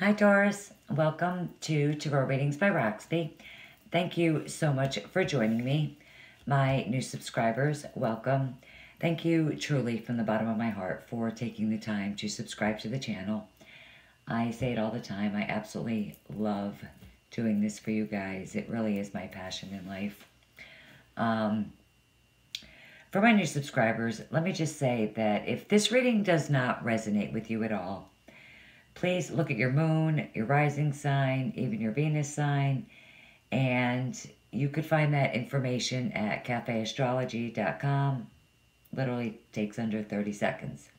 Hi, Taurus. Welcome to Tarot Readings by Roxby. Thank you so much for joining me. My new subscribers, welcome. Thank you truly from the bottom of my heart for taking the time to subscribe to the channel. I say it all the time. I absolutely love doing this for you guys. It really is my passion in life. Um, for my new subscribers, let me just say that if this reading does not resonate with you at all, please look at your moon, your rising sign, even your Venus sign, and you could find that information at cafeastrology.com. Literally takes under 30 seconds.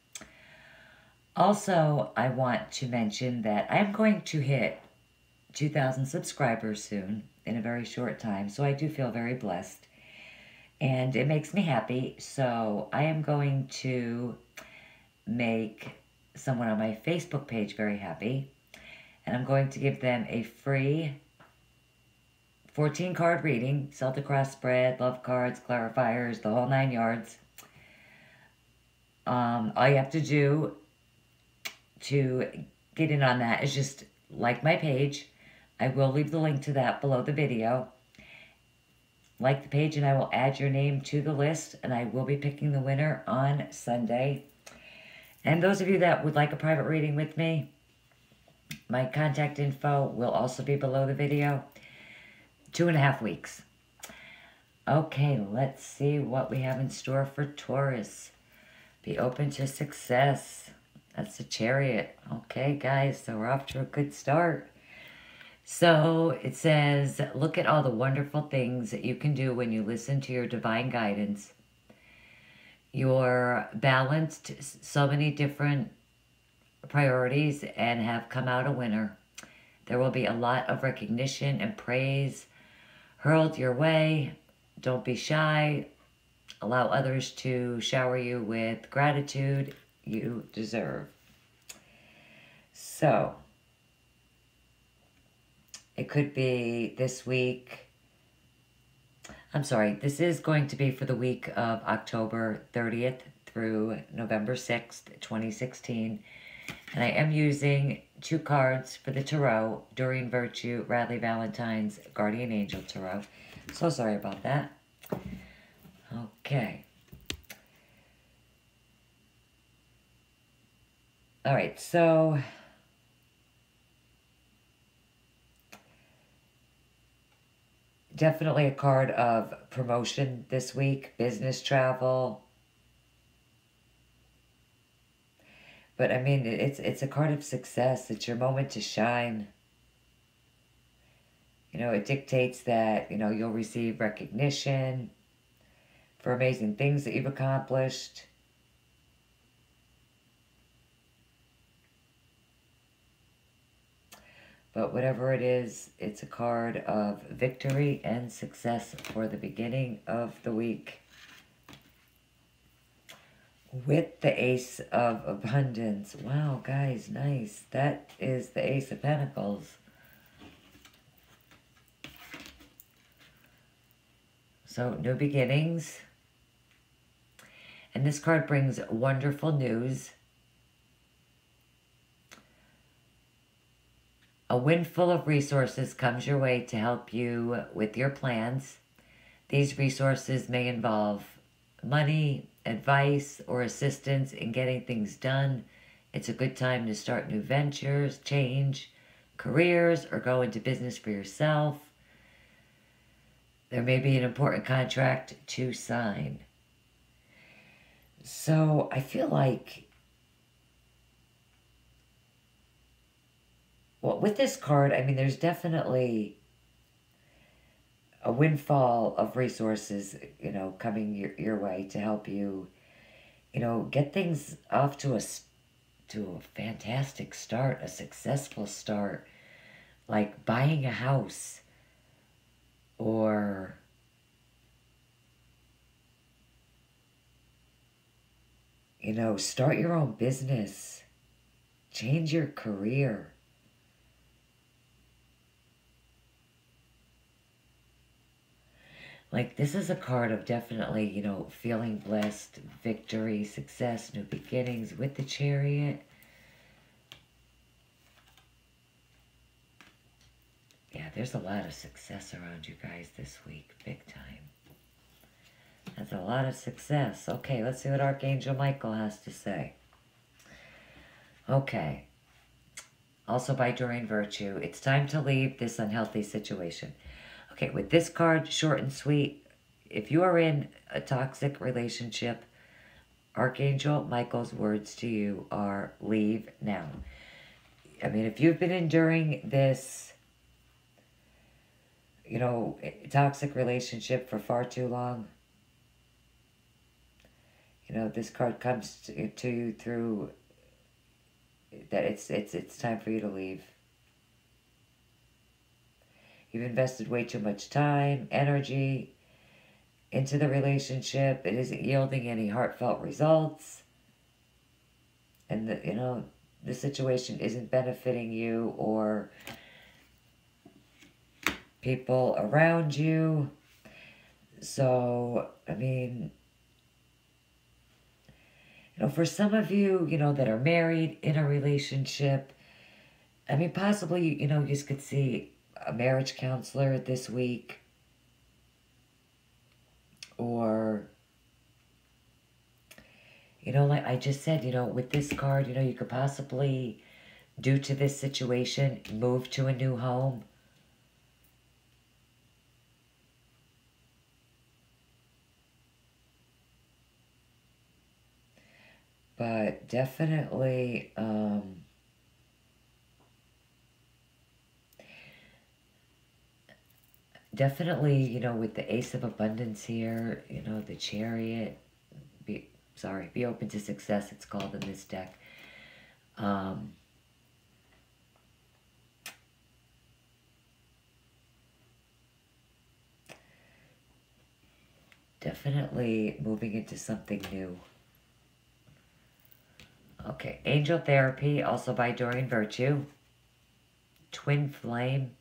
Also, I want to mention that I'm going to hit 2,000 subscribers soon in a very short time, so I do feel very blessed. And it makes me happy, so I am going to make someone on my Facebook page very happy. And I'm going to give them a free 14 card reading, Celtic cross spread, love cards, clarifiers, the whole nine yards. Um, all you have to do to get in on that is just like my page. I will leave the link to that below the video. Like the page and I will add your name to the list and I will be picking the winner on Sunday. And those of you that would like a private reading with me, my contact info will also be below the video. Two and a half weeks. Okay, let's see what we have in store for Taurus. Be open to success. That's the chariot. Okay, guys, so we're off to a good start. So it says, look at all the wonderful things that you can do when you listen to your divine guidance you're balanced so many different priorities and have come out a winner. There will be a lot of recognition and praise hurled your way. Don't be shy. Allow others to shower you with gratitude you deserve. So, it could be this week I'm sorry, this is going to be for the week of October 30th through November 6th, 2016. And I am using two cards for the Tarot, Doreen Virtue, Radleigh Valentine's Guardian Angel Tarot. So sorry about that. Okay. All right, so definitely a card of promotion this week, business travel. But I mean, it's it's a card of success. It's your moment to shine. You know, it dictates that, you know, you'll receive recognition for amazing things that you've accomplished. But whatever it is, it's a card of victory and success for the beginning of the week. With the Ace of Abundance. Wow, guys, nice. That is the Ace of Pentacles. So, new beginnings. And this card brings wonderful news A windfall of resources comes your way to help you with your plans. These resources may involve money, advice, or assistance in getting things done. It's a good time to start new ventures, change careers, or go into business for yourself. There may be an important contract to sign. So I feel like well, with this card, I mean, there's definitely a windfall of resources, you know, coming your, your way to help you, you know, get things off to a, to a fantastic start, a successful start, like buying a house or you know, start your own business, change your career Like, this is a card of definitely, you know, feeling blessed, victory, success, new beginnings with the chariot. Yeah, there's a lot of success around you guys this week. Big time. That's a lot of success. Okay, let's see what Archangel Michael has to say. Okay. Also by Doreen Virtue, it's time to leave this unhealthy situation. Okay, with this card, short and sweet, if you are in a toxic relationship, Archangel Michael's words to you are leave now. I mean, if you've been enduring this, you know, toxic relationship for far too long, you know, this card comes to, you through that it's it's it's time for you to leave. You've invested way too much time, energy into the relationship. It isn't yielding any heartfelt results. And the, you know, the situation isn't benefiting you or people around you. So, I mean, you know, for some of you, you know, that are married in a relationship, I mean, possibly, you know, you could see a marriage counselor this week or you know like i just said you know with this card you know you could possibly due to this situation move to a new home. But definitely um, definitely you know with the ace of abundance here you know the chariot be sorry be open to success it's called in this deck um, definitely moving into something new Okay, Angel Therapy, also by Doreen Virtue. Twin Flame.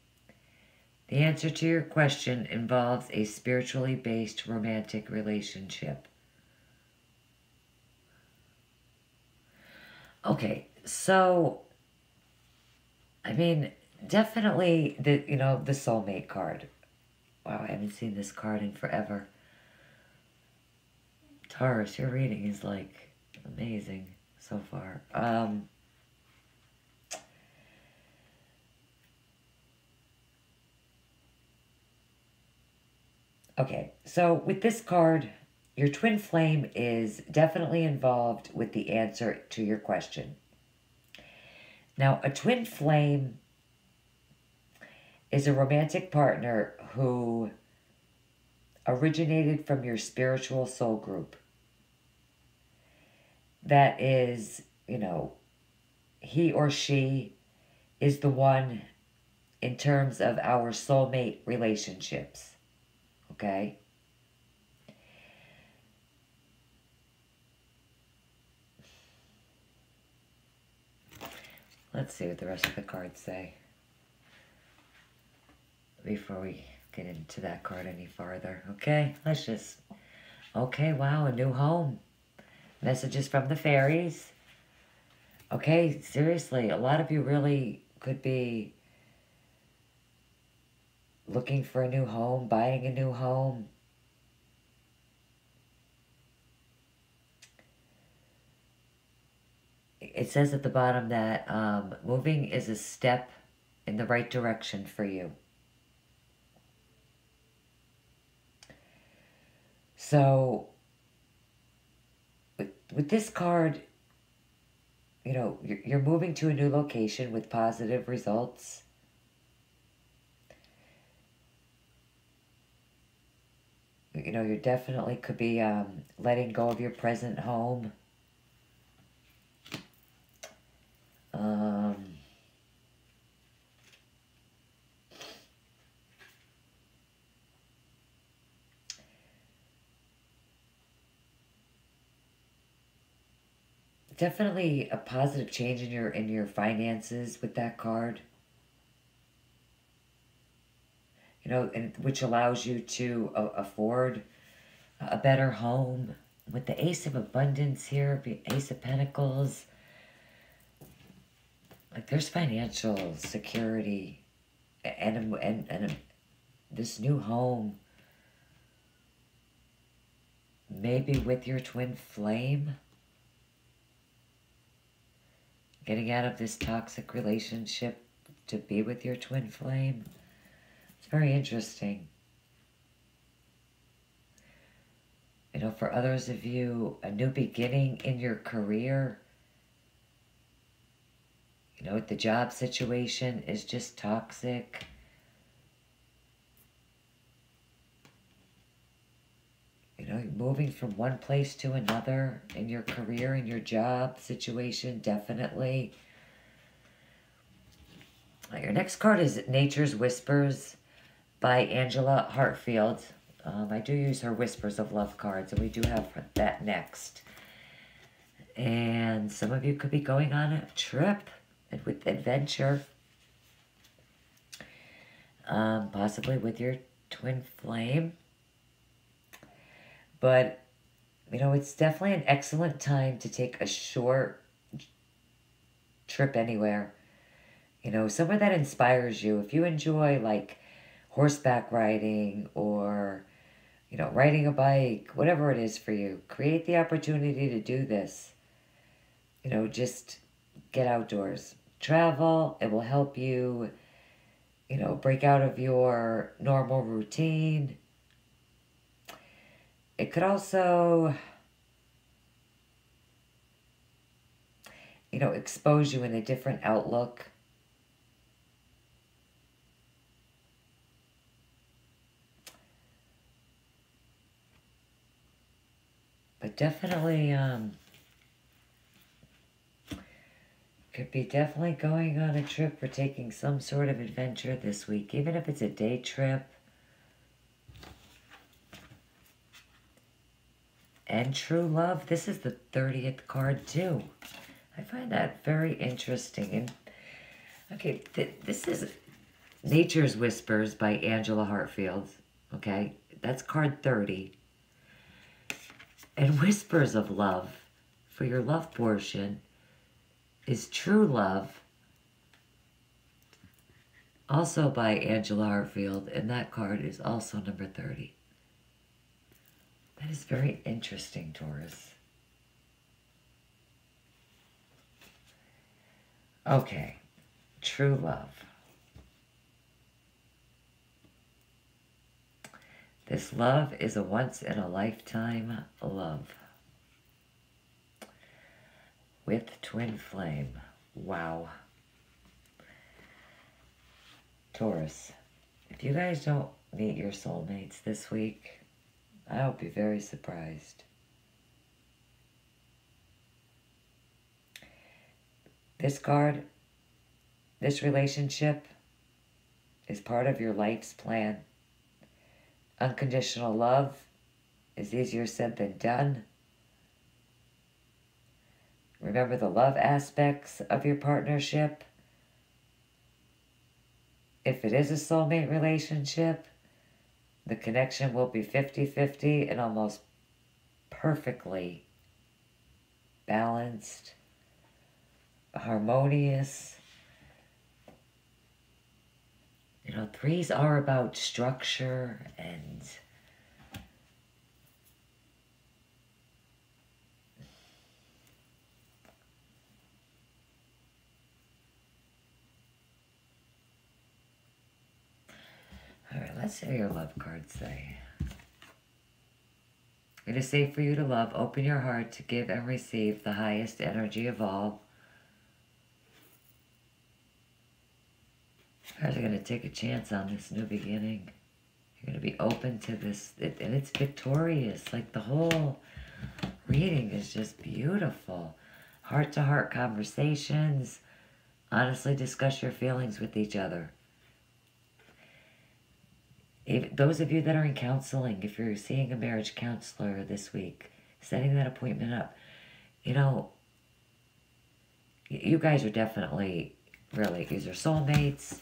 The answer to your question involves a spiritually based romantic relationship. Okay, so, I mean, definitely the, you know, the soulmate card. Wow, I haven't seen this card in forever. Taurus, your reading is like amazing so far. Um, okay, so with this card, your twin flame is definitely involved with the answer to your question. Now, a twin flame is a romantic partner who originated from your spiritual soul group that is, you know, he or she is the one in terms of our soulmate relationships. Okay? Let's see what the rest of the cards say before we get into that card any farther. Okay, let's just. Okay, wow, a new home. Messages from the fairies. Okay, seriously, a lot of you really could be looking for a new home, buying a new home. It says at the bottom that um, moving is a step in the right direction for you. So with with this card, you know, you're, you're moving to a new location with positive results. You know, you definitely could be um, letting go of your present home. Um, definitely a positive change in your in your finances with that card. You know, and which allows you to afford a better home. With the Ace of Abundance here, Ace of Pentacles, like there's financial security and and and this new home maybe with your twin flame getting out of this toxic relationship to be with your twin flame very interesting you know for others of you a new beginning in your career you know, the job situation is just toxic. You know, moving from one place to another in your career, in your job situation, definitely. Your next card is Nature's Whispers by Angela Hartfield. Um, I do use her Whispers of Love cards, and we do have that next. And some of you could be going on a trip with adventure. Um, possibly with your twin flame. But, you know, it's definitely an excellent time to take a short trip anywhere. You know, somewhere that inspires you. If you enjoy, like, horseback riding or, you know, riding a bike, whatever it is for you, create the opportunity to do this. You know, just get outdoors travel. It will help you, you know, break out of your normal routine. It could also, you know, expose you in a different outlook. Definitely, um, could be definitely going on a trip or taking some sort of adventure this week, even if it's a day trip. And true love, this is the 30th card too. I find that very interesting. And okay, th this is Nature's Whispers by Angela Hartfield. Okay, that's card 30. And Whispers of Love for your love portion is True Love, also by Angela Hartfield, and that card is also number 30. That is very interesting, Taurus. Okay, True Love. This love is a once in a lifetime love with twin flame. Wow. Taurus, if you guys don't meet your soulmates this week, I'll be very surprised. This card, this relationship is part of your life's plan. Unconditional love is easier said than done. Remember the love aspects of your partnership. If it is a soulmate relationship, the connection will be 50-50 and almost perfectly balanced, harmonious. You know, threes are about structure and All right, let's hear your love cards say. It is safe for you to love. Open your heart to give and receive the highest energy of all. You guys are going to take a chance on this new beginning. You're going to be open to this. It, and it's victorious. Like the whole reading is just beautiful. Heart-to-heart -heart conversations. Honestly discuss your feelings with each other if, those of you that are in counseling, if you're seeing a marriage counselor this week, setting that appointment up, you know, you guys are definitely really, these are soulmates,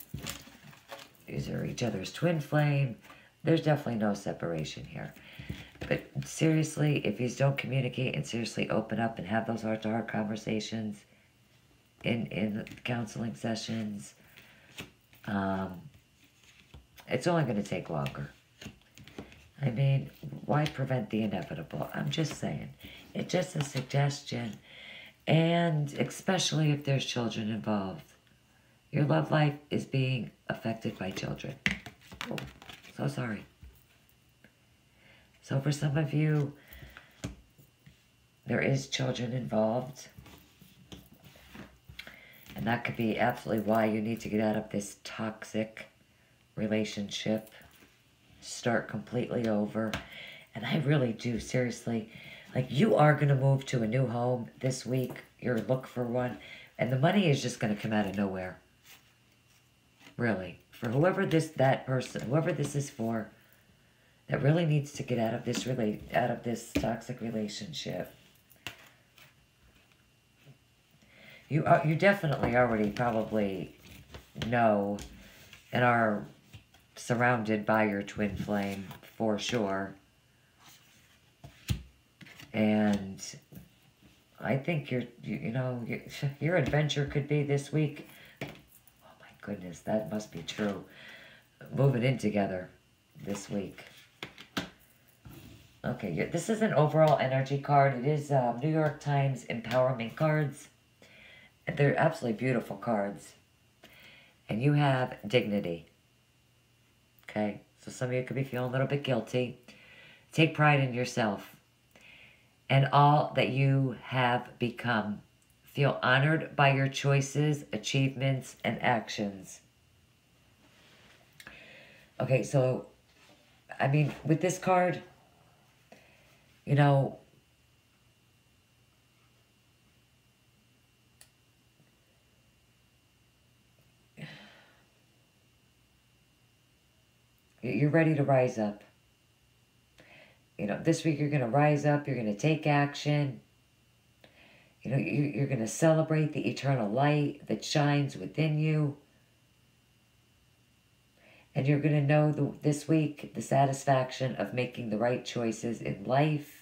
these are each other's twin flame. There's definitely no separation here. But seriously, if you don't communicate and seriously open up and have those heart-to-heart -heart conversations in, in counseling sessions, um, It's only going to take longer. I mean, why prevent the inevitable? I'm just saying. It's just a suggestion. And especially if there's children involved. Your love life is being affected by children. Oh, so sorry. So for some of you, there is children involved. And that could be absolutely why you need to get out of this toxic relationship. Start completely over. And I really do, seriously. Like, you are going to move to a new home this week. You're look for one. And the money is just going to come out of nowhere. Really. For whoever this, that person, whoever this is for, that really needs to get out of this relate out of this toxic relationship. You are you definitely already probably know and are surrounded by your twin flame for sure. And I think your you, you know your, your adventure could be this week. Goodness, that must be true. Moving in together this week. Okay, this is an overall energy card. It is um, New York Times Empowerment Cards. They're absolutely beautiful cards. And you have dignity. Okay, so some of you could be feeling a little bit guilty. Take pride in yourself and all that you have become. Feel honored by your choices, achievements, and actions. Okay, so, I mean, with this card, you know, you're ready to rise up. You know, this week you're going to rise up, you're going to take action. You know, you're going to celebrate the eternal light that shines within you. And you're going to know the, this week the satisfaction of making the right choices in life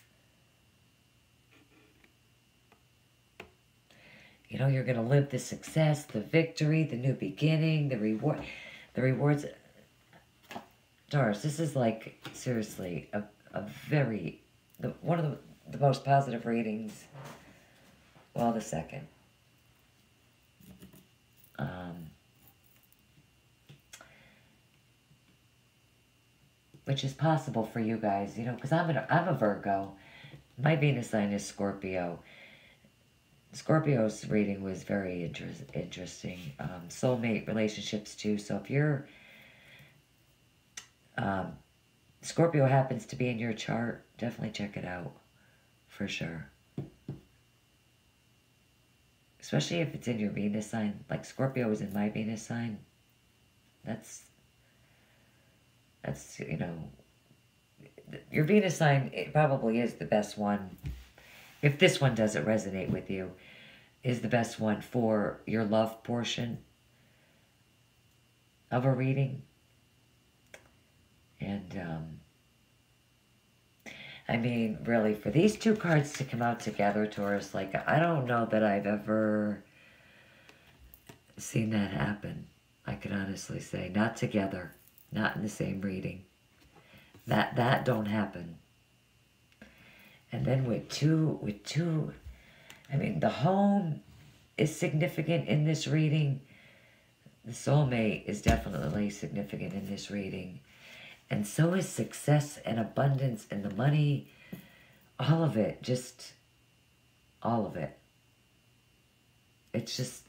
You know, you're going to live the success, the victory, the new beginning, the reward, the rewards. Taurus, this is like, seriously, a, a very, the, one of the, the most positive readings, well, the second. Um, which is possible for you guys, you know, because I'm, I'm a Virgo. My Venus sign is Scorpio. Scorpio's reading was very inter interesting. Um, soulmate relationships too. So if you're um, Scorpio happens to be in your chart, definitely check it out for sure. Especially if it's in your Venus sign. Like Scorpio is in my Venus sign. That's, that's, you know, your Venus sign it probably is the best one. If this one doesn't resonate with you, is the best one for your love portion of a reading. And, um, I mean, really, for these two cards to come out together, Taurus, like, I don't know that I've ever seen that happen. I can honestly say. Not together. Not in the same reading. That, that don't happen. And then with two, with two I mean, the home is significant in this reading. The soulmate is definitely significant in this reading. And so is success and abundance and the money. All of it. Just all of it. It's just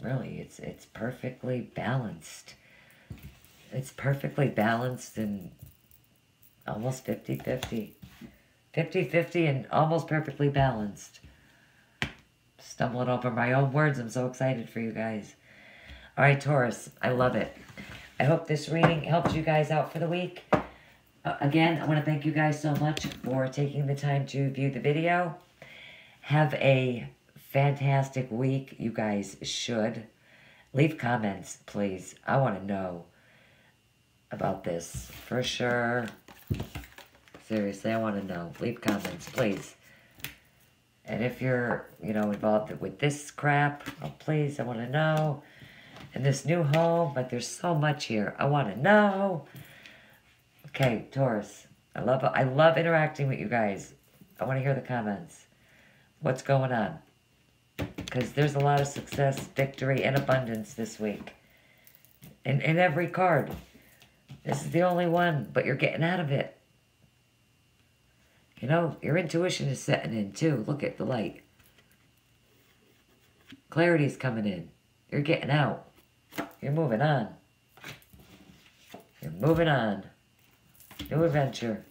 really it's it's perfectly balanced. It's perfectly balanced and almost 50-50. 50-50 and almost perfectly balanced stumbling over my own words. I'm so excited for you guys. All right, Taurus, I love it. I hope this reading helps you guys out for the week. Uh, again, I want to thank you guys so much for taking the time to view the video. Have a fantastic week. You guys should. Leave comments, please. I want to know about this for sure. Seriously, I want to know. Leave comments, please. And if you're, you know, involved with this crap, oh, please, I want to know. In this new home, but there's so much here. I want to know. Okay, Taurus. I love I love interacting with you guys. I want to hear the comments. What's going on? Because there's a lot of success, victory, and abundance this week. In, in every card. This is the only one, but you're getting out of it. You know, your intuition is setting in too. Look at the light. Clarity's coming in. You're getting out. You're moving on. You're moving on. New adventure.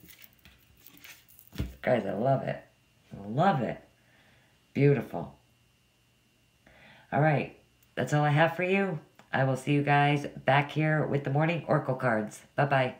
Guys, I love it. Love it. Beautiful. All right. That's all I have for you. I will see you guys back here with the morning Oracle cards. Bye-bye.